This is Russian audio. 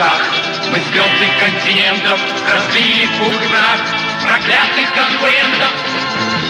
руках Мы звезды континентов Разбили в пух и прах Проклятых конкурентов.